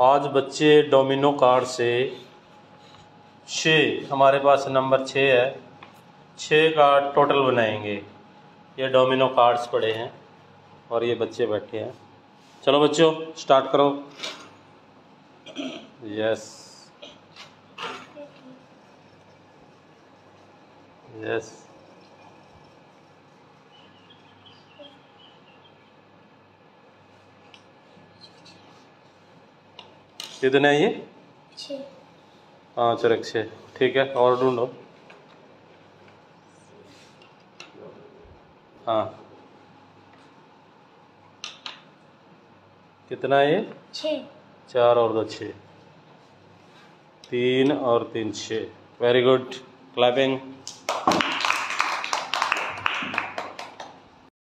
आज बच्चे domino card से छः, हमारे पास नंबर छः है। छः कार्ड टोटल बनाएँगे। ये डोमिनो कार्ड्स पड़े हैं और ये बच्चे बैठे हैं। चलो बच्चों, स्टार्ट करो। यस यस कितने हैं ये? हाँ चरक छः। ठीक है और ढूंढो। हाँ। कितना है ये? छः। चार और दो छः। तीन और तीन छः। Very good clapping